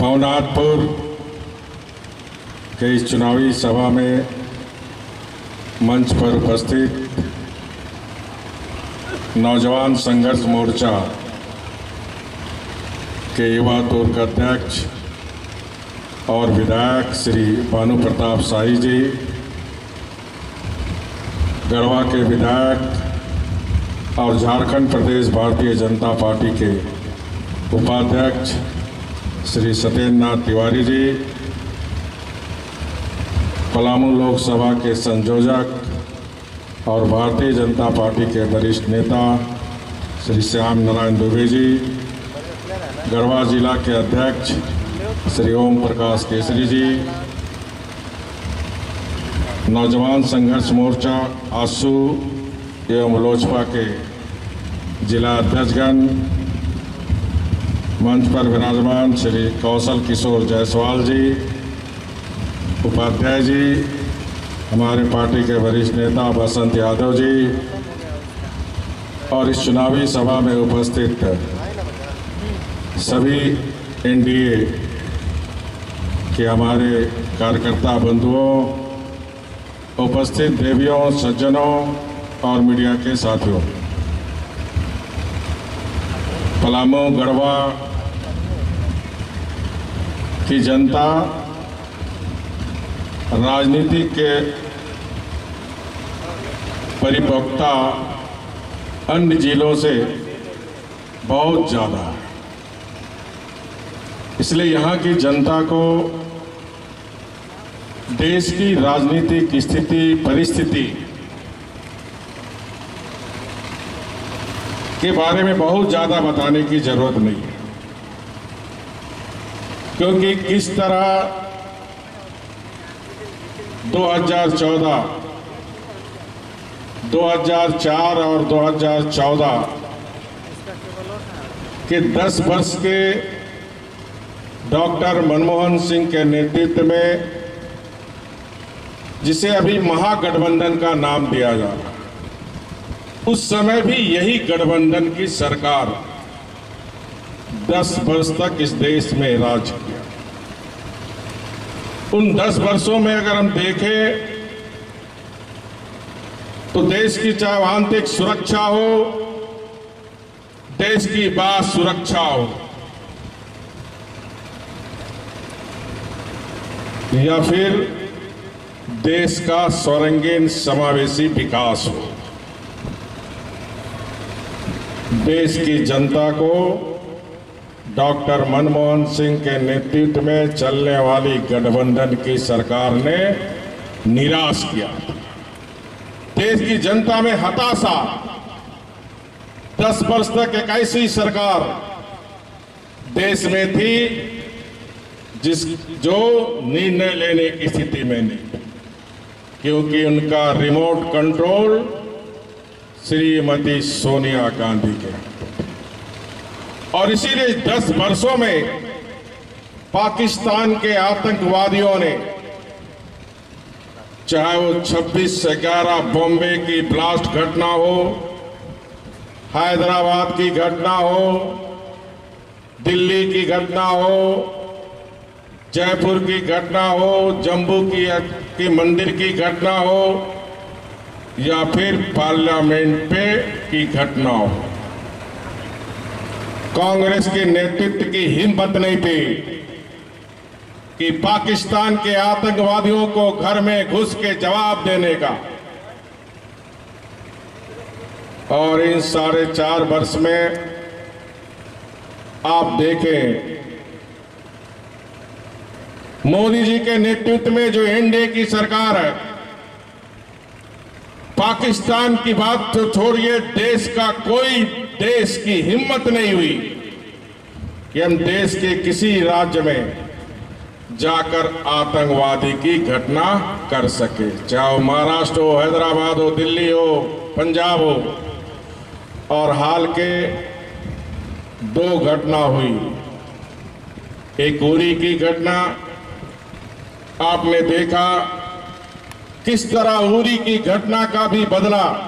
भवनाथपुर के इस चुनावी सभा में मंच पर उपस्थित नौजवान संघर्ष मोर्चा के युवा तोर का अध्यक्ष और विधायक श्री भानु प्रताप शाही जी, गढ़वा के विधायक और झारखंड प्रदेश भारतीय जनता पार्टी के उपाध्यक्ष श्री सत्येंद्र नाथ तिवारी जी, पलामू लोकसभा के संयोजक और भारतीय जनता पार्टी के वरिष्ठ नेता श्री श्याम नारायण दुबे जी, गढ़वा जिला के अध्यक्ष श्री ओम प्रकाश केसरी जी, नौजवान संघर्ष मोर्चा आसू एवं लोजपा के जिला अध्यक्षगण मंच पर विराजमान श्री कौशल किशोर जायसवाल जी, उपाध्याय जी, हमारे पार्टी के वरिष्ठ नेता बसंत यादव जी और इस चुनावी सभा में उपस्थित सभी एनडीए के हमारे कार्यकर्ता बंधुओं, उपस्थित देवियों, सज्जनों और मीडिया के साथियों, पलामू, गढ़वा की जनता राजनीति के परिपक्वता अन्य जिलों से बहुत ज़्यादा है। इसलिए यहाँ की जनता को देश की राजनीतिक स्थिति, परिस्थिति के बारे में बहुत ज़्यादा बताने की ज़रूरत नहीं है। क्योंकि किस तरह 2014, 2004 और 2014 के 10 वर्ष के डॉक्टर मनमोहन सिंह के नेतृत्व में जिसे अभी महागठबंधन का नाम दिया जा रहा उस समय भी यही गठबंधन की सरकार 10 वर्ष तक इस देश में राज किया उन 10 वर्षों में अगर हम देखें तो देश की चाहे आंतरिक सुरक्षा हो, देश की बात सुरक्षा हो। या फिर देश का स्वरंगीन समावेशी विकास हो। देश की जनता को डॉक्टर मनमोहन सिंह के नेतृत्व में चलने वाली गठबंधन की सरकार ने निराश किया। देश की जनता में हताशा। दस वर्ष तक एक ऐसी सरकार देश में थी जिस, जो निर्णय लेने की स्थिति में नहीं क्योंकि उनका रिमोट कंट्रोल श्रीमती सोनिया गांधी के और इसीलिए 10 वर्षों में पाकिस्तान के आतंकवादियों ने चाहे वो 26 से 11 बॉम्बे की ब्लास्ट घटना हो हैदराबाद की घटना हो दिल्ली की घटना हो जयपुर की घटना हो जम्मू की, की मंदिर की घटना हो या फिर पार्लियामेंट पे की घटना हो। कांग्रेस के नेतृत्व की हिम्मत नहीं थी कि पाकिस्तान के आतंकवादियों को घर में घुस के जवाब देने का। और इन साढ़े चार वर्ष में आप देखें, मोदी जी के नेतृत्व में जो एनडीए की सरकार है, पाकिस्तान की बात तो छोड़िए, देश का कोई देश की हिम्मत नहीं हुई कि हम देश के किसी राज्य में जाकर आतंकवादी की घटना कर सके। चाहे महाराष्ट्र हो, हैदराबाद हो, दिल्ली हो, पंजाब हो। और हाल के दो घटना हुई। एक उरी की घटना, आपने देखा, किस तरह उरी की घटना का भी बदला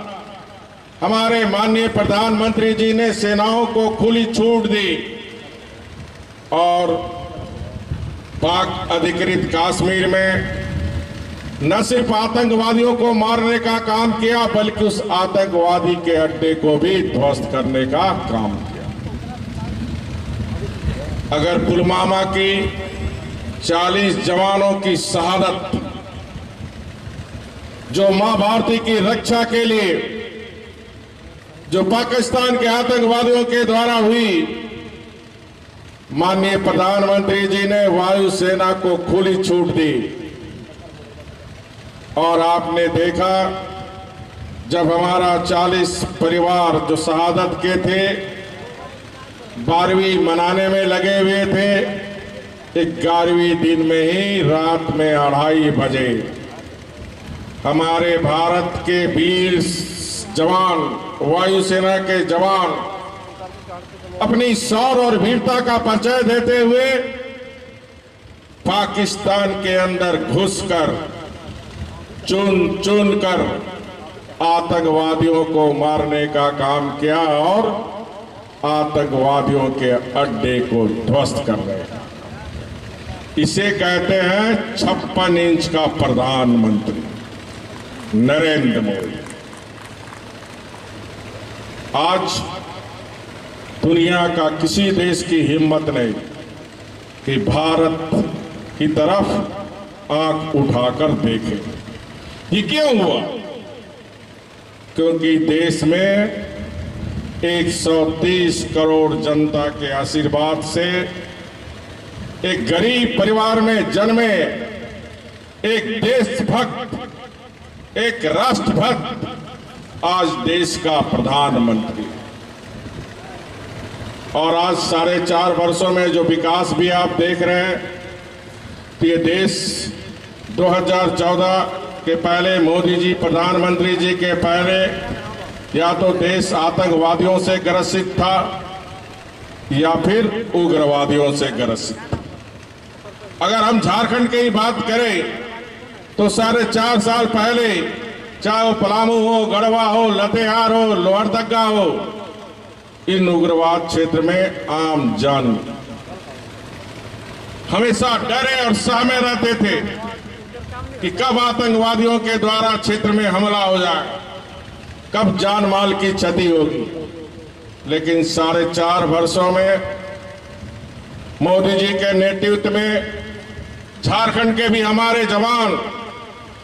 हमारे माननीय प्रधानमंत्री जी ने सेनाओं को खुली छूट दी और पाक अधिकृत कश्मीर में न सिर्फ़ आतंकवादियों को मारने का काम किया, बल्कि उस आतंकवादी के अड्डे को भी ध्वस्त करने का काम किया। अगर पुलवामा की 40 जवानों की शहादत, जो माँ भारती की रक्षा के लिए जो पाकिस्तान के आतंकवादियों के द्वारा हुई, माननीय प्रधानमंत्री जी ने वायुसेना को खुली छूट दी। और आपने देखा, जब हमारा 40 परिवार जो शहादत के थे, बारहवीं मनाने में लगे हुए थे, ग्यारहवीं दिन में ही रात में अढ़ाई बजे, हमारे भारत के वीर जवान, वायुसेना के जवान, अपनी शौर और वीरता का परिचय देते हुए पाकिस्तान के अंदर घुसकर चुन चुन कर आतंकवादियों को मारने का काम किया और आतंकवादियों के अड्डे को ध्वस्त कर रहे इसे कहते हैं छप्पन इंच का प्रधानमंत्री नरेंद्र मोदी। आज दुनिया का किसी देश की हिम्मत नहीं कि भारत की तरफ़ आँख उठाकर देखे। ये क्यों हुआ? क्योंकि देश में 130 करोड़ जनता के आशीर्वाद से एक गरीब परिवार में जन्मे एक देशभक्त, एक राष्ट्रभक्त आज देश का प्रधानमंत्री। और आज साढ़े चार वर्षों में जो विकास भी आप देख रहे हैं तो ये देश 2014 के पहले मोदी जी, प्रधानमंत्री जी के पहले, या तो देश आतंकवादियों से ग्रसित था, या फिर उग्रवादियों से ग्रसित अगर हम झारखंड की बात करें तो साढ़े चार साल पहले चाहे वो पलामू हो, गढ़वा हो, लतेहार हो, लोहरदगा हो, इन उग्रवाद क्षेत्र में आम जन। हमेशा डरे और सहमे रहते थे कि कब आतंकवादियों के द्वारा क्षेत्र में हमला हो जाए, कब जान माल की क्षति होगी। लेकिन साढ़े चार वर्षों में मोदी जी के नेतृत्व में झारखंड के भी हमारे जवान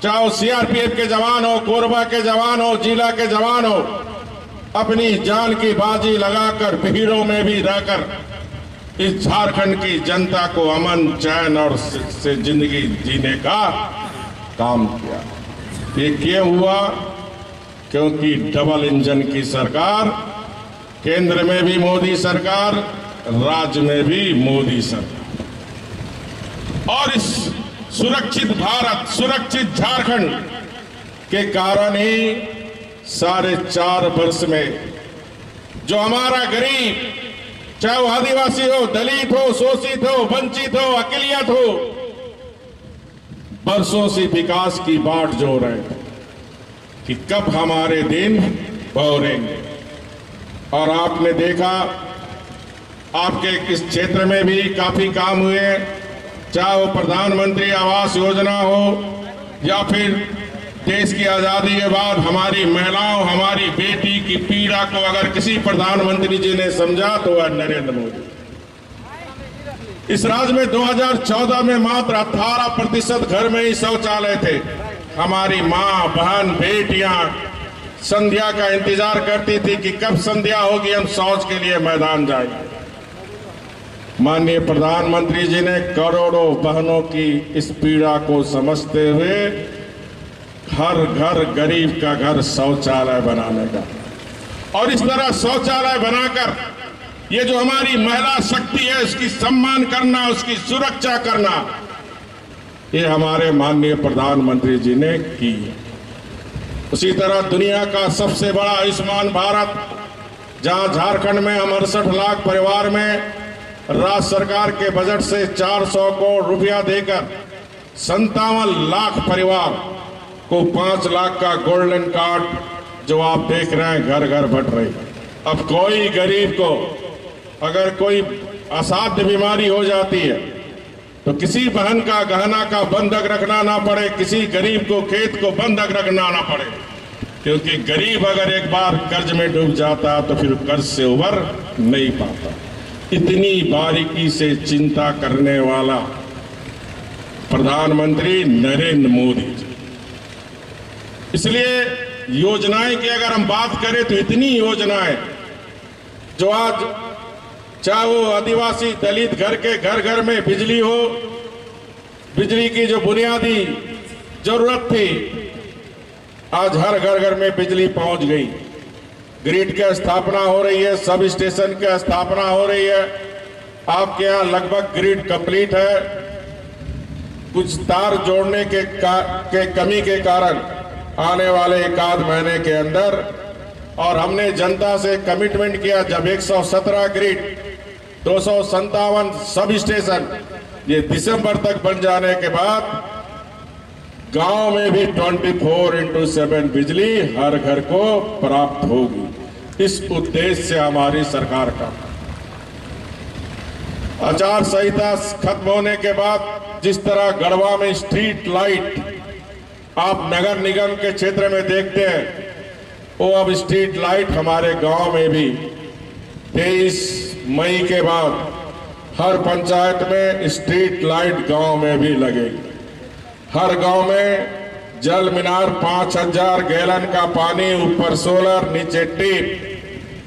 चाहे वो सीआरपीएफ के जवान हो, कोरबा के जवान हो, जिला के जवान हो, अपनी जान की बाजी लगाकर भीड़ों में भी रहकर इस झारखंड की जनता को अमन, चैन और से ज़िंदगी जीने का काम किया। ये क्यों हुआ? क्योंकि डबल इंजन की सरकार, केंद्र में भी मोदी सरकार, राज्य में भी मोदी सरकार। और इस सुरक्षित भारत, सुरक्षित झारखंड के कारण ही साढ़े चार वर्ष में जो हमारा गरीब, चाहे वो आदिवासी हो, दलित हो, शोषित हो, वंचित हो, अकिलियत हो बरसों से विकास की बाट जो रहे कि कब हमारे दिन बौरेंगे और आपने देखा, आपके इस क्षेत्र में भी काफ़ी काम हुए चाहे वो प्रधानमंत्री आवास योजना हो या फिर देश की आज़ादी के बाद हमारी महिलाओं, हमारी बेटी की पीड़ा को अगर किसी प्रधानमंत्री जी ने समझा तो वह नरेंद्र मोदी। इस राज्य में 2014 में मात्र 18 प्रतिशत घर में ही शौचालय थे। हमारी माँ, बहन, बेटियाँ संध्या का इंतज़ार करती थी कि कब संध्या होगी, हम शौच के लिए मैदान जाएँगे। माननीय प्रधानमंत्री जी ने करोड़ों बहनों की इस पीड़ा को समझते हुए हर घर गरीब का घर शौचालय बनाने का। और इस तरह शौचालय बनाकर ये जो हमारी महिला शक्ति है उसकी सम्मान करना, उसकी सुरक्षा करना, ये हमारे माननीय प्रधानमंत्री जी ने की उसी तरह दुनिया का सबसे बड़ा आयुष्मान भारत, जहाँ झारखंड में हम अड़सठ लाख परिवार में राज्य सरकार के बजट से 400 करोड़ रुपया देकर संतावन लाख परिवार को पाँच लाख का गोल्डन कार्ड जो आप देख रहे हैं घर घर बट रही अब कोई गरीब को अगर कोई असाध्य बीमारी हो जाती है तो किसी बहन का गहना का बंधक रखना ना पड़े, किसी गरीब को, खेत को बंधक रखना ना पड़े। क्योंकि गरीब अगर एक बार कर्ज में डूब जाता तो फिर कर्ज से उबर नहीं पाता। इतनी बारीकी से चिंता करने वाला प्रधानमंत्री नरेंद्र मोदी इसलिए योजनाएँ की अगर हम बात करें तो इतनी योजनाएँ जो आज चाहे वो आदिवासी दलित घर के घर घर में बिजली हो, बिजली की जो बुनियादी ज़रूरत थी, आज हर घर घर में बिजली पहुँच गई। ग्रिड की स्थापना हो रही है, सब स्टेशन की स्थापना हो रही है। आपके यहाँ लगभग ग्रिड कंप्लीट है। कुछ तार जोड़ने के के कमी के कारण आने वाले एक आध महीने के अंदर, और हमने जनता से कमिटमेंट किया, जब 117 ग्रिड, दो सौ सत्तावन सब स्टेशन, ये दिसंबर तक बन जाने के बाद, गाँव में भी 24 फोर इंटू सेवन बिजली हर घर को प्राप्त होगी। इस उद्देश्य से हमारी सरकार का। आचार संहिता खत्म होने के बाद जिस तरह गढ़वा में स्ट्रीट लाइट आप नगर निगम के क्षेत्र में देखते हैं, वो अब स्ट्रीट लाइट हमारे गाँव में भी 23 मई के बाद हर पंचायत में स्ट्रीट लाइट गाँव में भी लगेगी। हर गाँव में जल मीनार पाँच हज़ार गैलन का पानी, ऊपर सोलर नीचे टीप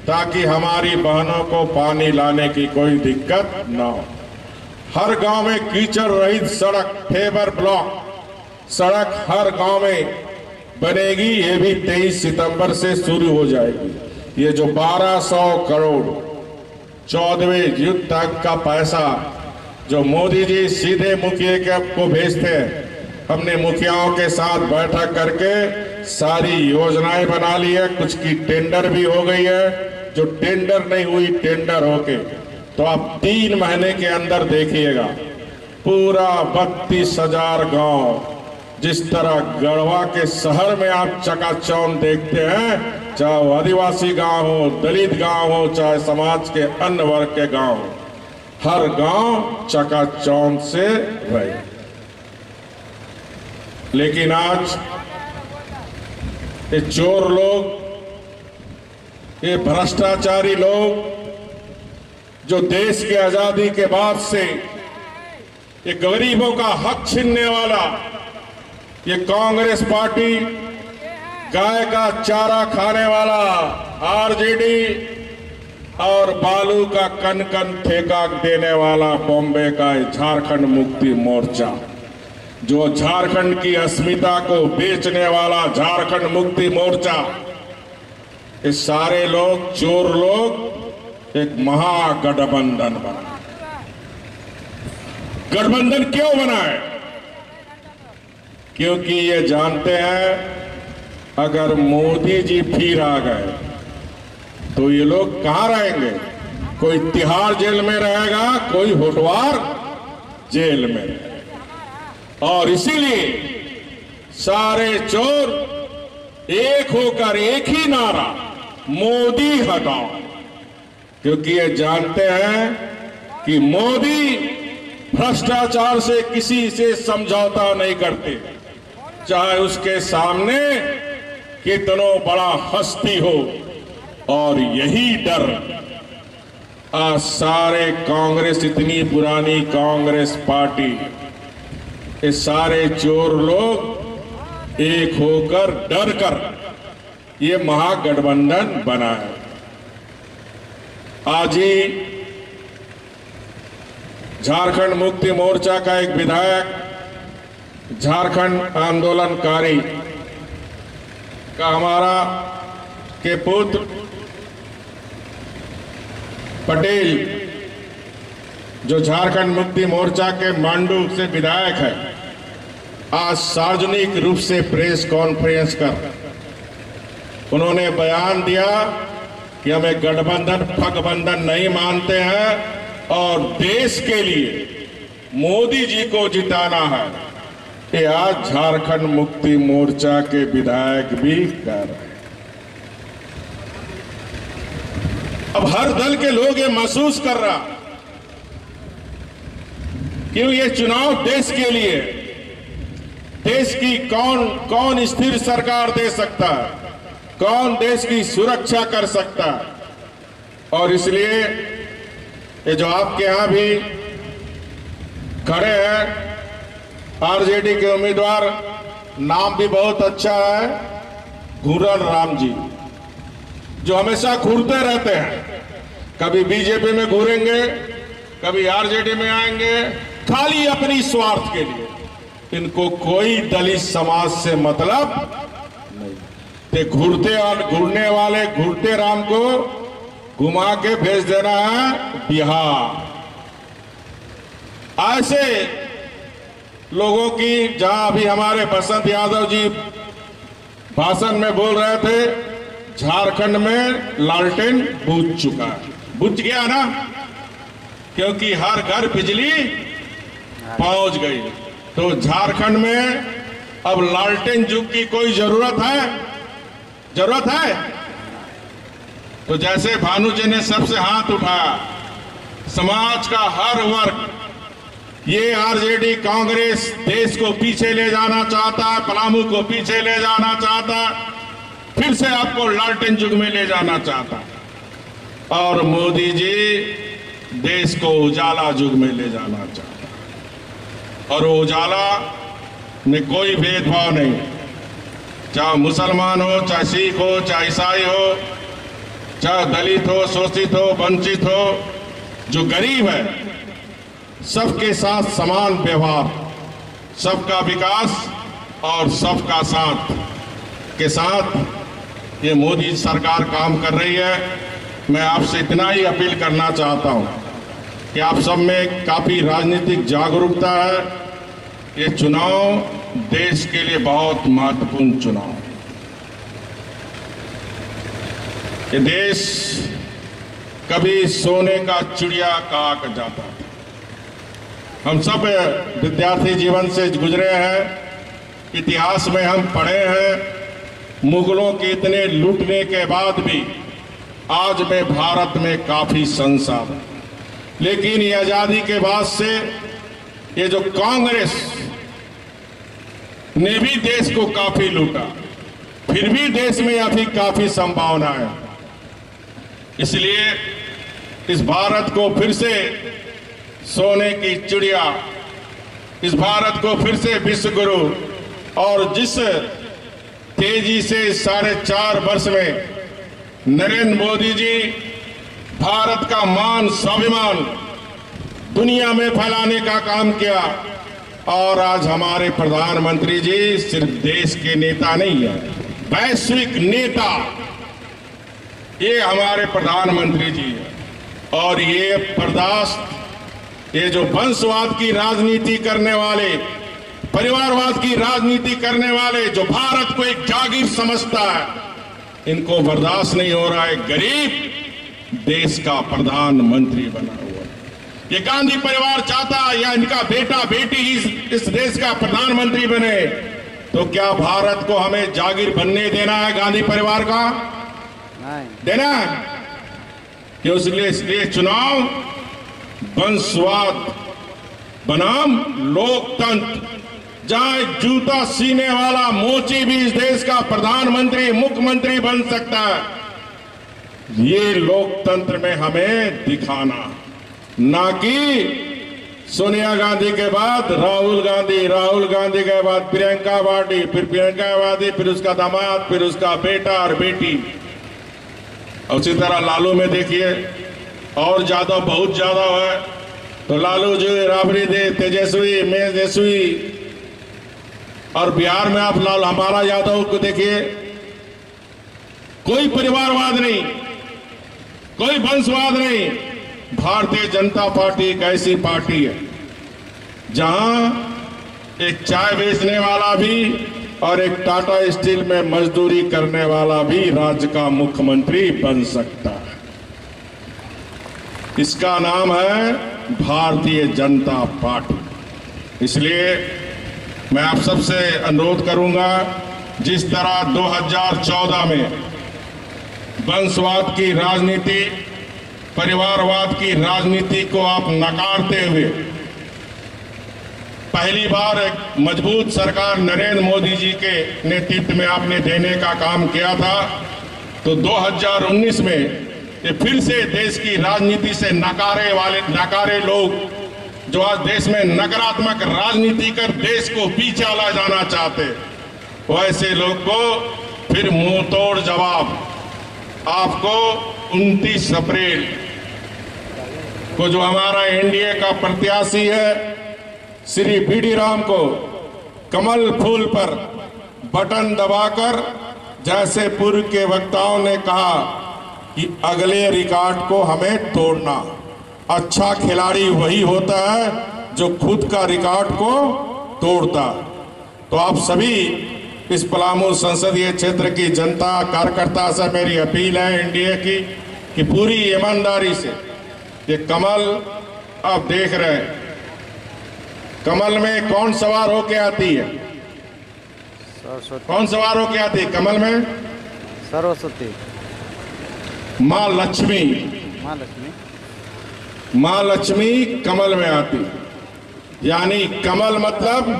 ताकि हमारी बहनों को पानी लाने की कोई दिक्कत न हो। हर गाँव में कीचड़ रहित सड़क फेबर ब्लॉक। सड़क हर गाँव में बनेगी, ये भी 23 सितंबर से शुरू हो जाएगी। ये जो 1200 करोड़, चौदहवें युद्ध तक का पैसा जो मोदी जी सीधे मुखिया के को भेजते हैं, हमने मुखियाओं के साथ बैठक करके सारी योजनाएँ बना ली है, कुछ की टेंडर भी हो गई है। जो टेंडर नहीं हुई, टेंडर होके। तो आप तीन महीने के अंदर देखिएगा, पूरा बत्तीस हज़ार गाँव, जिस तरह गढ़वा के शहर में आप चकाचौंध देखते हैं, चाहे वो आदिवासी गाँव हो, दलित गाँव हो, चाहे समाज के अन्य वर्ग के गाँव हो हर गाँव चकाचौंध से रहे लेकिन आज ये चोर लोग ये भ्रष्टाचारी लोग जो देश की आज़ादी के बाद से ये गरीबों का हक छीनने वाला, ये कांग्रेस पार्टी गाय का चारा खाने वाला आरजेडी और बालू का कन कन ठेका देने वाला बॉम्बे का झारखंड मुक्ति मोर्चा, जो झारखंड की अस्मिता को बेचने वाला झारखंड मुक्ति मोर्चा ये सारे लोग चोर लोग एक महागठबंधन बना। गठबंधन क्यों बना है? क्योंकि ये जानते हैं, अगर मोदी जी फिर आ गए तो ये लोग कहाँ रहेंगे? कोई तिहाड़ जेल में रहेगा, कोई होटवार जेल में रहेगा। और इसीलिए सारे चोर एक होकर एक ही नारा मोदी हटाओ। क्योंकि ये जानते हैं कि मोदी भ्रष्टाचार से किसी से समझौता नहीं करते। चाहे उसके सामने कितनो बड़ा हस्ती हो, और यही डर। आज सारे कांग्रेस, इतनी पुरानी कांग्रेस पार्टी, ये सारे चोर लोग एक होकर डर कर ये महागठबंधन बना है। आज ही झारखंड मुक्ति मोर्चा का एक विधायक, झारखंड आंदोलनकारी का हमारा के पुत्र पटेल, जो झारखंड मुक्ति मोर्चा के मांडू से विधायक है, आज सार्वजनिक रूप से प्रेस कॉन्फ्रेंस कर उन्होंने बयान दिया कि हमें गठबंधन ठगबंधन नहीं मानते हैं और देश के लिए मोदी जी को जिताना है। ये आज झारखंड मुक्ति मोर्चा के विधायक भी कह रहे हैं। अब हर दल के लोग ये महसूस कर रहा क्यों ये चुनाव देश के लिए, देश की कौन कौन स्थिर सरकार दे सकता है? कौन देश की सुरक्षा कर सकता? और इसलिए ये जो आपके यहाँ भी खड़े हैं, आरजेडी के उम्मीदवार, नाम भी बहुत अच्छा है, घूरन राम जी, जो हमेशा घूरते रहते हैं। कभी बीजेपी में घूरेंगे, कभी आरजेडी में आएँगे, खाली अपनी स्वार्थ के लिए। इनको कोई दलित समाज से मतलब ते घूरते और घूरने वाले घूरते राम को घुमा के भेज देना है बिहार। ऐसे लोगों की, जहाँ अभी हमारे बसंत यादव जी भाषण में बोल रहे थे, झारखंड में लालटेन बूझ चुका बुझ गया ना? क्योंकि हर घर बिजली पहुँच गई। तो झारखंड में अब लालटेन युग की कोई ज़रूरत है? ज़रूरत है? तो जैसे भानु जी ने सबसे हाथ उठाया, समाज का हर वर्ग, ये आरजेडी कांग्रेस देश को पीछे ले जाना चाहता है, पलामू को पीछे ले जाना चाहता है, फिर से आपको लालटेन युग में ले जाना चाहता है। और मोदी जी देश को उजाला युग में ले जाना चाहता और उजाला में कोई भेदभाव नहीं चाहे मुसलमान हो, चाहे सिख हो, चाहे ईसाई हो, चाहे दलित हो, शोषित हो, वंचित हो, जो गरीब है, सबके साथ समान व्यवहार, सबका विकास और सबका साथ के साथ ये मोदी सरकार काम कर रही है। मैं आपसे इतना ही अपील करना चाहता हूँ कि आप सब में काफ़ी राजनीतिक जागरूकता है। ये चुनाव देश के लिए बहुत महत्वपूर्ण चुनाव ये देश कभी सोने का चिड़िया कहा कर जाता था हम सब विद्यार्थी जीवन से गुजरे हैं, इतिहास में हम पढ़े हैं, मुगलों के इतने लूटने के बाद भी आज में भारत में काफ़ी संसाधन लेकिन ये आज़ादी के बाद से ये जो कांग्रेस ने भी देश को काफ़ी लूटा, फिर भी देश में अभी काफ़ी संभावना है। इसलिए इस भारत को फिर से सोने की चिड़िया, इस भारत को फिर से विश्व गुरु और जिस तेज़ी से साढ़े चार वर्ष में नरेंद्र मोदी जी भारत का मान, स्वाभिमान दुनिया में फैलाने का काम किया और आज हमारे प्रधानमंत्री जी सिर्फ़ देश के नेता नहीं है, वैश्विक नेता। ये हमारे प्रधानमंत्री जी है। और ये बर्दाश्त, ये जो वंशवाद की राजनीति करने वाले, परिवारवाद की राजनीति करने वाले, जो भारत को एक जागीर समझता है, इनको बर्दाश्त नहीं हो रहा है। गरीब देश का प्रधानमंत्री बना। ये गांधी परिवार चाहता या इनका बेटा बेटी इस, इस देश का प्रधानमंत्री बने। तो क्या भारत को हमें जागीर बनने देना है गांधी परिवार का? देना है? कि इसलिए इसलिए चुनाव वंशवाद बनाम लोकतंत्र। जहाँ जूता सीने वाला मोची भी इस देश का प्रधानमंत्री मुख्यमंत्री बन सकता है। ये लोकतंत्र में हमें दिखाना ना कि सोनिया गांधी के बाद, राहुल गांधी राहुल गांधी के बाद, प्रियंका वाडी फिर प्रियंका वादी फिर उसका दामाद, फिर उसका बेटा और बेटी। उसी तरह लालू में देखिए, और ज़्यादा, बहुत ज़्यादा है। तो लालू जी, राबड़ी दे, तेजस्वी, मेजस्वी, और बिहार में आप लाल, हमारा यादव को देखिए। कोई परिवारवाद नहीं, कोई वंशवाद नहीं। भारतीय जनता पार्टी एक ऐसी पार्टी है, जहाँ एक चाय बेचने वाला भी और एक टाटा स्टील में मजदूरी करने वाला भी राज्य का मुख्यमंत्री बन सकता है। इसका नाम है भारतीय जनता पार्टी। इसलिए मैं आप सबसे अनुरोध करूँगा, जिस तरह 2014 में वंशवाद की राजनीति परिवारवाद की राजनीति को आप नकारते हुए, पहली बार एक मज़बूत सरकार नरेंद्र मोदी जी के नेतृत्व में आपने देने का काम किया था तो 2019 में ये फिर से देश की राजनीति से नकारे वाले, नकारे लोग जो आज देश में नकारात्मक राजनीति कर देश को पीछे ला जाना चाहते, वैसे लोग को फिर मुँह तोड़ जवाब, आपको 29 अप्रैल को जो हमारा एनडीए का प्रत्याशी है, श्री बी राम को कमल फूल पर बटन दबाकर जैसे पूर्व के वक्ताओं ने कहा कि अगले रिकॉर्ड को हमें तोड़ना। अच्छा खिलाड़ी वही होता है जो खुद का रिकॉर्ड को तोड़ता। तो आप सभी इस पलामू संसदीय क्षेत्र की जनता, कार्यकर्ता से मेरी अपील है एनडीए की कि पूरी ईमानदारी से ये कमल आप देख रहे हैं। कमल में कौन सवार होके आती है? सरस्वती। कौन सवार होके आती है? कमल में? सरस्वती। माँ लक्ष्मी। माँ लक्ष्मी। माँ लक्ष्मी कमल में आती। यानी कमल मतलब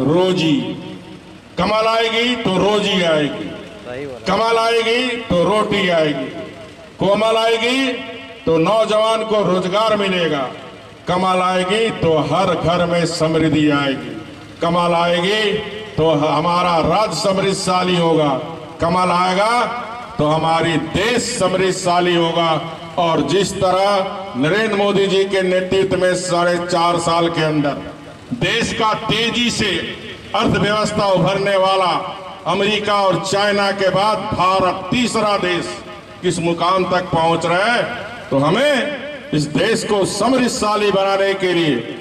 रोजी। कमल आएगी तो रोजी आएगी। कमल आएगी तो रोटी आएगी। कोमल आएगी तो नौजवान को रोज़गार मिलेगा। कमल आएगी तो हर घर में समृद्धि आएगी। कमल आएगी तो हमारा राज्य समृद्धशाली होगा। कमल आएगा तो हमारी देश समृद्धशाली होगा। और जिस तरह नरेंद्र मोदी जी के नेतृत्व में साढ़े चार साल के अंदर देश का तेज़ी से अर्थव्यवस्था उभरने वाला अमेरिका और चाइना के बाद भारत तीसरा देश किस मुकाम तक पहुँच रहा है तो हमें इस देश को समृद्धशाली बनाने के लिए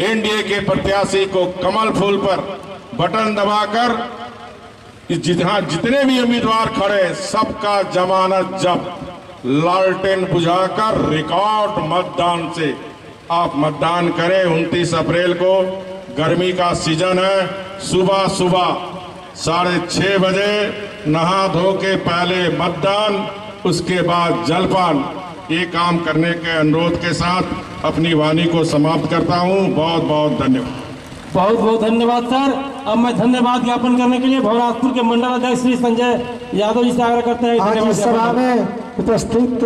एनडीए के प्रत्याशी को कमल फूल पर बटन दबाकर जहाँ जितने भी उम्मीदवार खड़े सबका जमानत जब लालटेन बुझाकर रिकॉर्ड मतदान से। आप मतदान करें 29 अप्रैल को। गर्मी का सीज़न है, सुबह सुबह। साढ़े छह बजे नहा धो के पहले मतदान, उसके बाद जलपान। ये काम करने के अनुरोध के साथ अपनी वाणी को समाप्त करता हूँ। बहुत बहुत धन्यवाद। बहुत बहुत धन्यवाद सर। अब मैं धन्यवाद ज्ञापन करने के लिए भवनाथपुर के मंडल अध्यक्ष श्री संजय यादव जी से आग्रह करते हैं। आज इस सभा में उपस्थित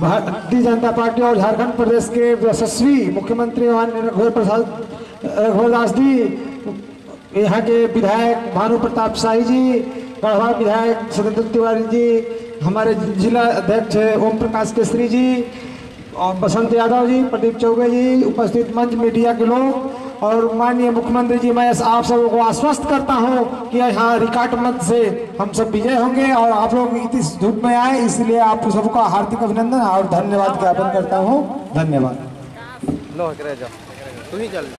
भारतीय जनता पार्टी और झारखंड प्रदेश के यशस्वी मुख्यमंत्री माननीय रघुवर प्रसाद रघुवर दास जी यहाँ के विधायक भानु प्रताप शाही जी गढ़वा विधायक सत्येंद्र तिवारी जी हमारे जिला अध्यक्ष ओम प्रकाश केसरी जी और बसंत यादव जी, प्रदीप चौबे जी, उपस्थित मंच मीडिया के लोग और माननीय मुख्यमंत्री जी, मैं आप सबों को आश्वस्त करता हूँ कि यहाँ रिकार्ड मत से हम सब विजय होंगे और आप लोग इस धूप में आए, इसलिए आप सबका हार्दिक अभिनंदन और धन्यवाद ज्ञापन करता हूँ। धन्यवाद।